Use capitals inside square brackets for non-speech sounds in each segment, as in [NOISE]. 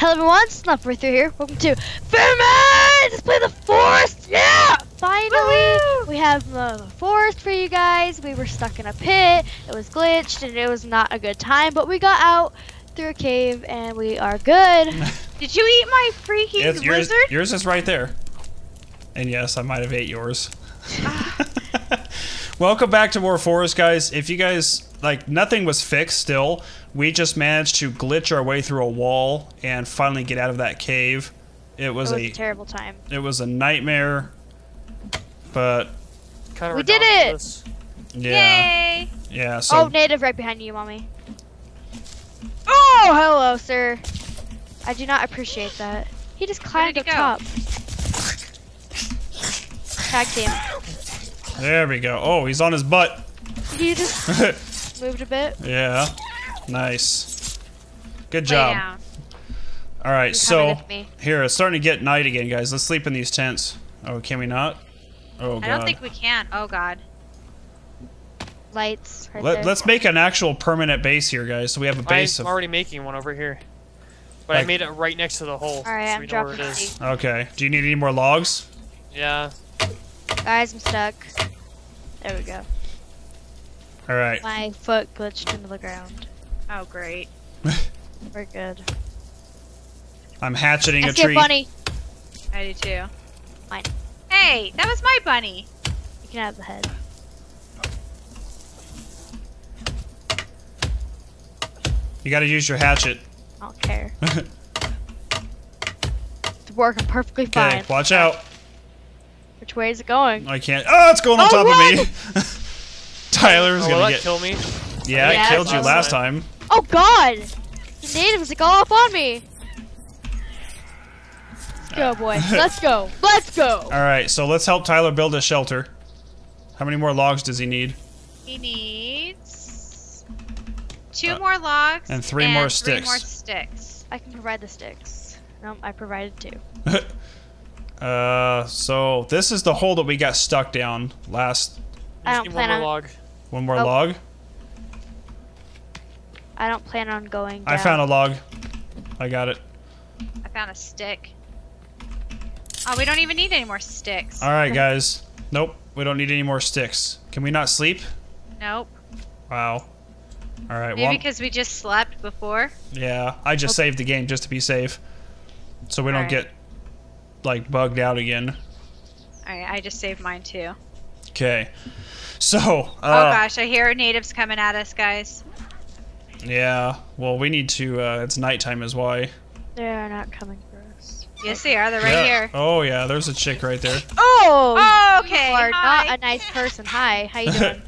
Hello everyone, Snuffer through here. Welcome to Fairman! Let's play the forest! Yeah! Finally, we have the forest for you guys. We were stuck in a pit. It was glitched and it was not a good time, but we got out through a cave and we are good. [LAUGHS] Did you eat my freaking It's- yours, lizard? yours is right there. And yes, I might have ate yours. Ah. [LAUGHS] Welcome back to more Forest, guys. If you guys like, nothing was fixed still. We just managed to glitch our way through a wall and finally get out of that cave. It It was was a a terrible time. it was a nightmare, but Kind of We did it! yeah, Yay! yeah. So oh, native right behind you, mommy. Oh, hello, sir. I do not appreciate that. He just climbed did up go? top. Tag team. There we go. Oh, he's on his butt. He just [LAUGHS] moved a bit. yeah, nice. Good Lay job. down. All right, so coming with me. here it's starting to get night again, guys. Let's sleep in these tents. Oh, can we not? Oh god. I don't think we can. Oh god. Lights right Let, there. let's make an actual permanent base here, guys. So we have a base I'm of. already making one over here. But I made it right next to the hole. All right, so I'm we know where it dropping Okay. Do you need any more logs? Yeah. Guys, I'm stuck. There we go. All right. My foot glitched into the ground. Oh great. [LAUGHS] We're good. I'm hatcheting I a see tree. a bunny. I do too. Mine. Hey, that was my bunny. You can have the head. You got to use your hatchet. I don't care. [LAUGHS] It's working perfectly fine. Okay. fine. Watch out. Which way is it going? I can't. Oh, it's going on Oh, top run! of me. [LAUGHS] Tyler's Oh, gonna that get. kill me? yeah, Yeah, it killed you last last time. time. Oh God! The natives are all up on me. Let's go, boy. [LAUGHS] Let's go. Let's go. All right. So let's help Tyler build a shelter. How many more logs does he need? He needs two Uh, more logs and three more sticks. Three sticks. more sticks. I can provide the sticks. No, I provided two. [LAUGHS] uh, so this is the hole that we got stuck down last. I don't plan one more on- log. One more Oh. log. I don't plan on going. I found a log. I got it. I found a stick. Oh, we don't even need any more sticks. All right, [LAUGHS] guys. Nope, we don't need any more sticks. Can we not sleep? Nope. Wow. All right. Maybe Well, because we just slept before. yeah. I just saved the game just to be safe, so we don't Alright. get like bugged out again. Alright, I just saved mine too. Okay. So. oh Uh, gosh, I hear natives coming at us, guys. Yeah. Well, we need to. Uh, it's nighttime, is why. They're not coming for us. Yes, they are. They're right Yeah. here. Oh yeah. There's a chick right there. Oh! Oh, okay. You are Hi. not a nice person. Hi. How you [LAUGHS] doing?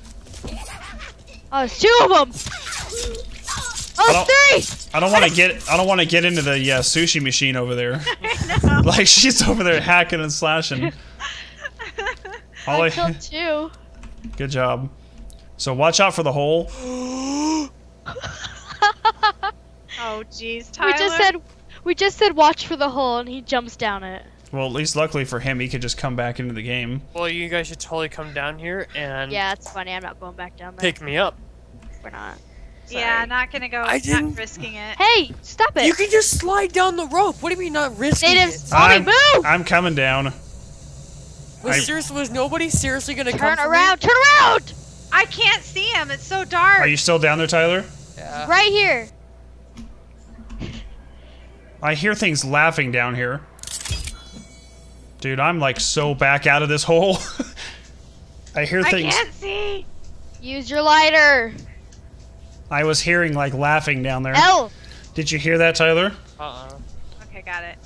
oh, there's two of them. Oh, I three! I don't want to get. I don't want to get into the uh, sushi machine over there. [LAUGHS] [LAUGHS] like she's over there hacking and slashing. [LAUGHS] All I I- killed two. Good job. So watch out for the hole. [GASPS] Oh, jeez, Tyler. We just said, we just said, watch for the hole, and he jumps down it. Well, at least luckily for him, he could just come back into the game. Well, you guys should totally come down here and Yeah, it's funny. I'm not going back down there. pick me up. We're not. Yeah, not gonna go. I not didn't- risking it. Hey, stop it! You can just slide down the rope. What do you mean not risking Natives, it? Tommy, I'm, move! I'm coming down. Was, I- seriously, was nobody seriously gonna Turn come for me? around! Turn around! I can't see him. It's so dark. Are you still down there, Tyler? Yeah. Right here. I hear things laughing down here. Dude, I'm like so back out of this hole. [LAUGHS] I hear I things. can't see. Use your lighter. I was hearing like laughing down there. L. Did you hear that, Tyler? Uh-uh. Okay, got it.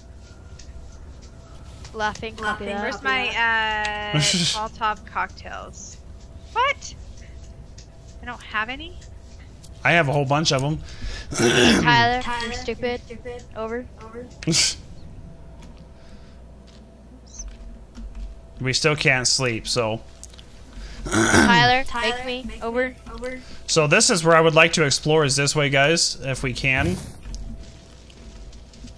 Laughing. laughing. that. Where's my uh, [LAUGHS] Molotov cocktails? What? I don't have any. I have a whole bunch of them. [COUGHS] Tyler, you're stupid. Stupid. Over. Over. [LAUGHS] we still can't sleep, so. Tyler, make me. Over. So this is where I would like to explore is this way, guys, if we can.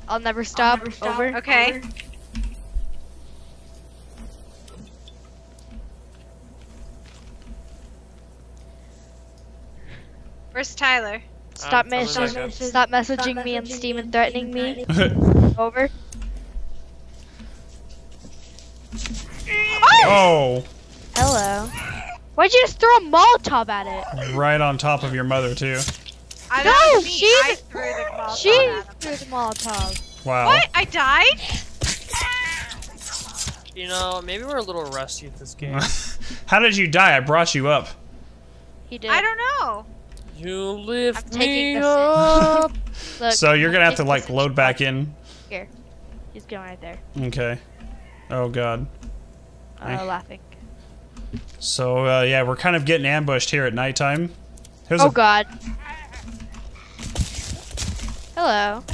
I'll never stop. Over. Okay. Where's Tyler? Stop uh, coming back messaging. up. Stop messaging me on Steam and threatening me. [LAUGHS] Over. oh, Hello. Why'd you just throw a Molotov at it? right on top of your mother too. I No, that was me. she- I threw the Molotov She threw the Molotov. Wow. What? I died? You know, maybe we're a little rusty at this game. [LAUGHS] How did you die? I brought you up. He did. I don't know. you lift I'm me up. [LAUGHS] Look, so you're gonna have to like load back in. Here. He's going right there. Okay. Oh god. Uh, Hey. laughing. So uh, yeah, we're kind of getting ambushed here at nighttime. Here's Oh a god. Hello.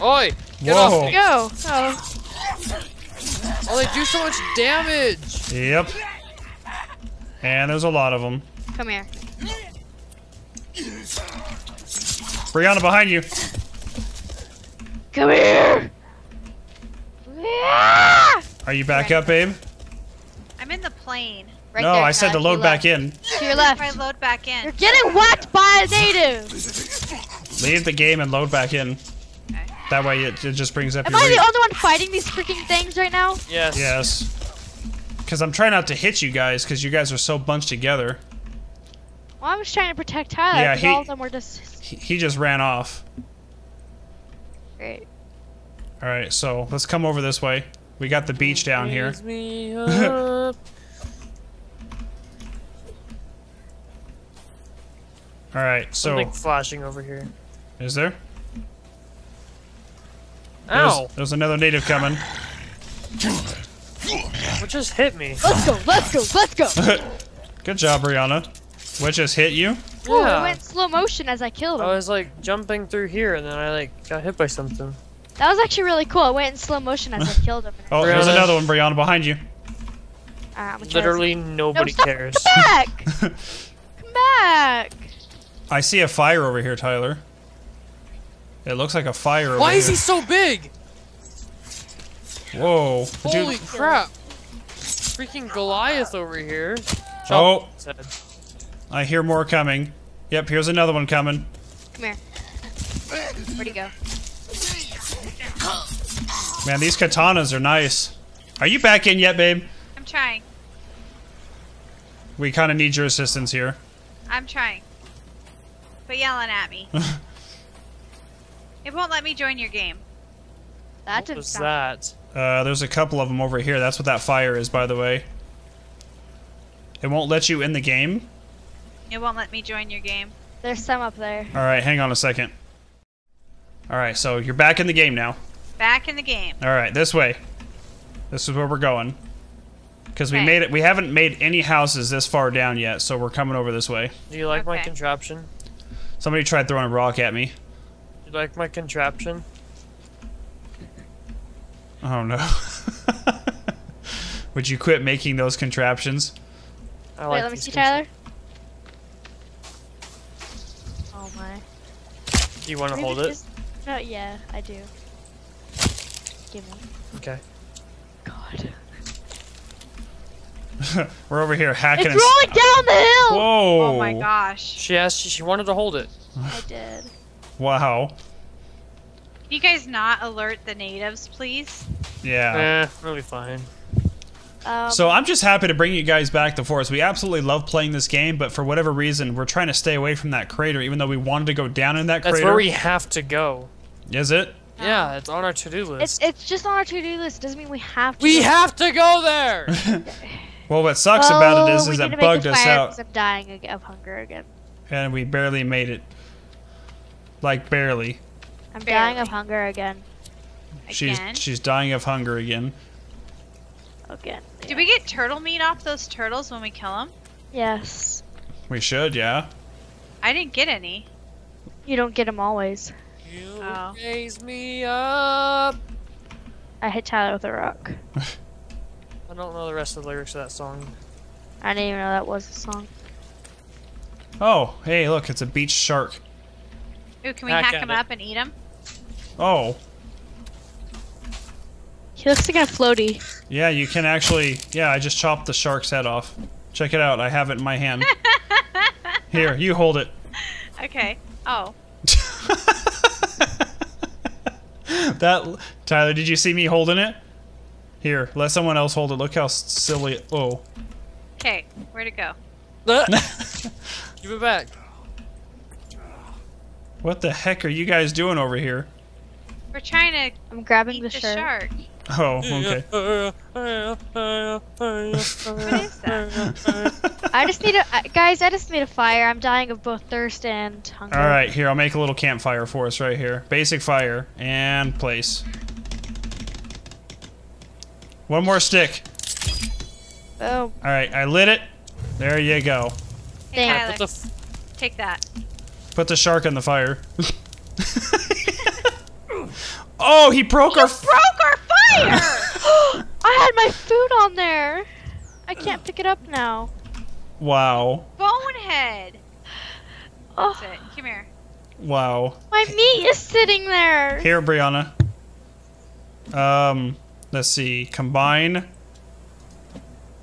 Oi! Get Whoa. off me! Go. Oh. Oh, they do so much damage! Yep. And there's a lot of them. Come here. Brianna behind you. Come here. Are you back up, babe? I'm in the plane. Right no, there, I said to load back in. To your If I load back in. You're getting whacked by a native. Leave the game and load back in. Okay. That way it, it just brings up Am your I re- the only one fighting these freaking things right now? Yes. Yes. Because I'm trying not to hit you guys because you guys are so bunched together. Well, I was trying to protect Tyler Yeah, 'cause he- all of them were just He, he just ran off. great. All right, so let's come over this way. We got the beach down here. [LAUGHS] Raise me up. All right, so Something flashing over here. is there? There's, Ow! there's another native coming. What just hit me? Let's go. Let's go. Let's go. [LAUGHS] Good job, Brianna. What just hit you? Ooh, it Yeah. went slow motion as I killed him. I was like jumping through here and then I like got hit by something. That was actually really cool. I went in slow motion as I [LAUGHS] killed him. Oh, there's another one, Brianna, behind you. Alright, I'm gonna try this. Literally nobody stop. cares. Come back. [LAUGHS] Come back. I see a fire over here, Tyler. It looks like a fire over here. Why here. is he so big? Whoa. Dude. Holy crap! Freaking Goliath over here. Oh, Chop his head. I hear more coming. Yep, here's another one coming. Come here. Where'd he go? Man, these katanas are nice. Are you back in yet, babe? I'm trying. We kind of need your assistance here. I'm trying. Quit yelling at me. [LAUGHS] it won't let me join your game. That What didn't was that? Uh, there's a couple of them over here. That's what that fire is, by the way. It won't let you in the game? It won't let me join your game. There's some up there. Alright, hang on a second. Alright, so you're back in the game now. Back in the game. Alright, this way. This is where we're going. Because we made it we haven't made any houses this far down yet, so we're coming over this way. Do you like my contraption? Somebody tried throwing a rock at me. You like my contraption? Oh no. [LAUGHS] Would you quit making those contraptions? I Wait, let me see Tyler. Oh my. Do you want to hold it? just- No, yeah, I do. Give me. Okay. God. [LAUGHS] we're over here hacking It's and rolling down the hill. Whoa! Oh my gosh. She asked. She wanted to hold it. I did. Wow. Can you guys not alert the natives, please? Yeah. Eh, it'll be fine. Um, So I'm just happy to bring you guys back to Forest. We absolutely love playing this game, but for whatever reason, we're trying to stay away from that crater, even though we wanted to go down in that That's crater. That's where we have to go. Is it? Yeah, it's on our to-do list. it's just on our to-do list. Doesn't mean we have to. we do it. have to go there. [LAUGHS] Well, what sucks about it is, Oh, we is need it to make bugged us fire out, 'cause I'm dying of hunger again. and we barely made it. Like barely. I'm dying of hunger again. She's Again? she's dying of hunger again. Again. Do we get turtle meat off those turtles when we kill them? Yes. We should, yeah. I didn't get any. You don't get them always. you Oh. raise me up. I hit Tyler with a rock. [LAUGHS] I don't know the rest of the lyrics of that song. I didn't even know that was a song. Oh, hey, look, it's a beach shark. Ooh, can we Hack hack at them it. up and eat them? Oh, He looks like a floaty. yeah, you can actually. Yeah, I just chopped the shark's head off. Check it out. I have it in my hand. [LAUGHS] Here, you hold it. Okay. Oh, [LAUGHS] that Tyler, did you see me holding it? Here, let someone else hold it. Look how silly. Oh, okay. Where'd it go? [LAUGHS] Give it back. What the heck are you guys doing over here? We're trying to I'm grabbing eat the the shark. Oh, okay. What is that? [LAUGHS] I just need a guys. I just need a fire. I'm dying of both thirst and hunger. All right, here I'll make a little campfire for us right here. Basic fire and place. One more stick. Boom. All right, I lit it. There you go. Hey, Thanks. Tyler, What the f- take that. Put the shark in the fire. [LAUGHS] oh, he broke our. Broke our fire! [GASPS] I had my food on there. I can't pick it up now. Wow, Bonehead. Oh, That's it. [SIGHS] Come here. wow. my meat is sitting there. Here, Brianna. Um, let's see. Combine.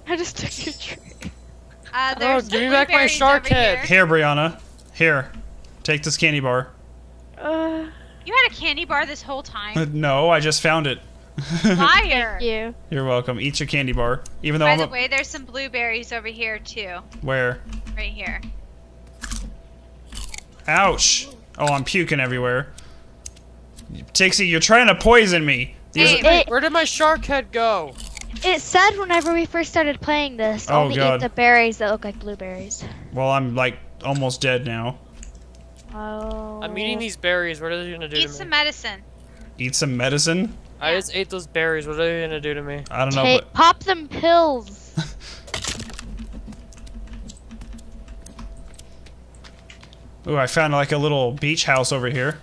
I just took your tree. Uh, Oh, give me back my shark head. here. Here, Brianna. Here, take this candy bar. Uh, You had a candy bar this whole time. [LAUGHS] No, I just found it. [LAUGHS] Liar. you. You're welcome. Eat your candy bar. Even though By I'm the way, there's some blueberries over here too. where? Right here. Ouch! Oh, I'm puking everywhere. Pixie, you're trying to poison me. These Hey, are- It, Where did my shark head go? it said whenever we first started playing this, Oh, only God. eat the berries that look like blueberries. well, I'm like almost dead now. Oh. I'm eating these berries. What are they gonna do Eat to some me? medicine. Eat some medicine. I just ate those berries. What are they gonna do to me? I don't know, Ta- but pop them pills. [LAUGHS] ooh, I found like a little beach house over here.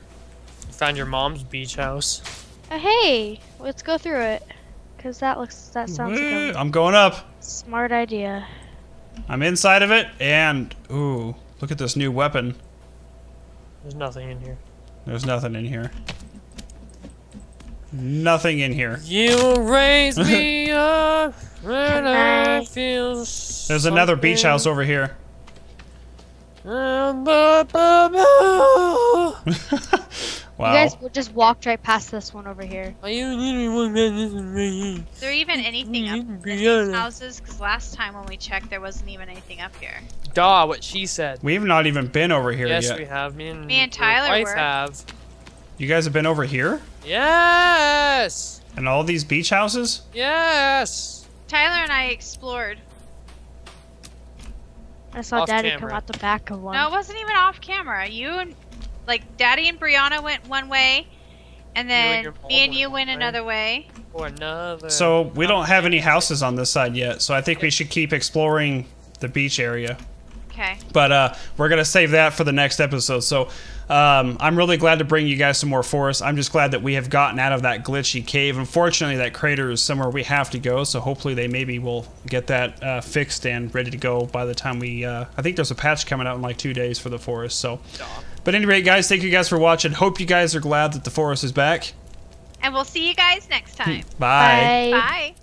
Found your mom's beach house. Uh, hey, let's go through it. Cause that looks that sounds like Woo, a I'm going up. smart idea. I'm inside of it, and ooh, look at this new weapon. There's nothing in here. There's nothing in here. Nothing in here. You will raise me [LAUGHS] up when I I- feel. There's another beach house over here. [LAUGHS] Are wow. You guys just walked right past this one over here. you needing one man? This is right Is there even anything up in these houses? Because last time when we checked, there wasn't even anything up here. here. Duh, what she said. We've not even been over here Yes, yet. we have. Me and, Me and Tyler wife were. have. You guys have been over here? Yes. And all these beach houses? Yes. Tyler and I explored. I saw Off Daddy come out the back of one. No, it wasn't even off camera. You and like Daddy and Brianna went one way, and then your mom me and you went way. another way. Or another. So we don't have any houses on this side yet, so I think we should keep exploring the beach area. Okay. But uh, we're gonna save that for the next episode. So um, I'm really glad to bring you guys some more forest. I'm just glad that we have gotten out of that glitchy cave. Unfortunately, that crater is somewhere we have to go. So hopefully they maybe will get that uh, fixed and ready to go by the time we. Uh, I think there's a patch coming out in like two days for the forest. So. But anyway, guys, thank you guys for watching. Hope you guys are glad that the forest is back. And we'll see you guys next hmm. time. Bye. Bye. Bye.